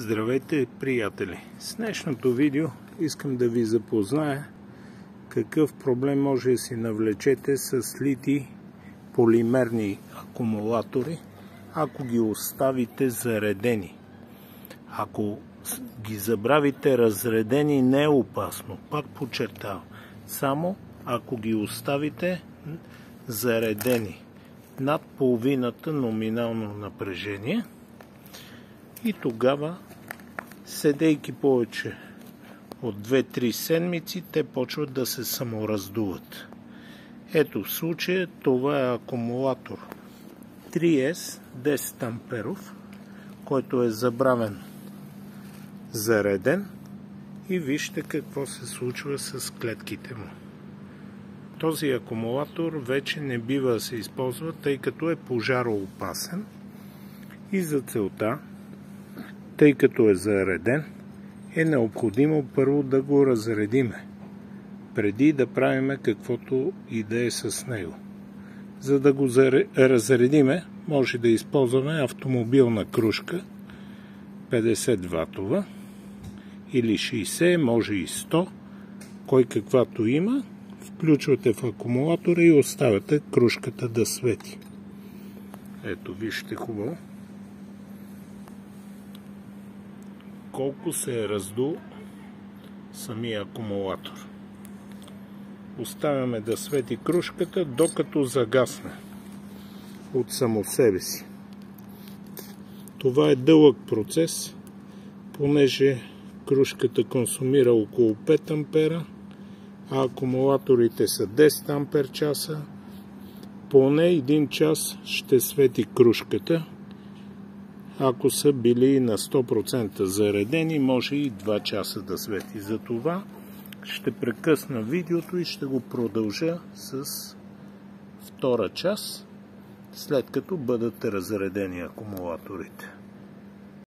Здравейте, приятели! С днешното видео искам да ви запозная какъв проблем може да си навлечете с лити полимерни акумулатори, ако ги оставите заредени. Ако ги забравите разредени, не е опасно. Пак подчертавам. Само ако ги оставите заредени над половината номинално напрежение и тогава седейки повече от 2-3 седмици, те почват да се самораздуват. Ето в случая това е акумулатор 3S 10 амперов, който е забравен зареден и вижте какво се случва с клетките му. Този акумулатор вече не бива да се използва, тъй като е пожароопасен и за целта тъй като е зареден, е необходимо първо да го разредиме, преди да правиме каквото и да е с него. За да го разредиме, може да използваме автомобилна кружка 50 ватова или 60, може и 100, кой каквато има, включвате в акумулатора и оставяте кружката да свети. Ето, вижте хубаво. Колко се е раздул самия акумулатор. Оставяме да свети кружката, докато загасне от само себе си. Това е дълъг процес, понеже кружката консумира около 5 ампера, а акумулаторите са 10 ампер часа. Поне един час ще свети кружката, ако са били на 100% заредени, може и 2 часа да свети. Затова ще прекъсна видеото и ще го продължа с втора част, след като бъдат разредени акумулаторите.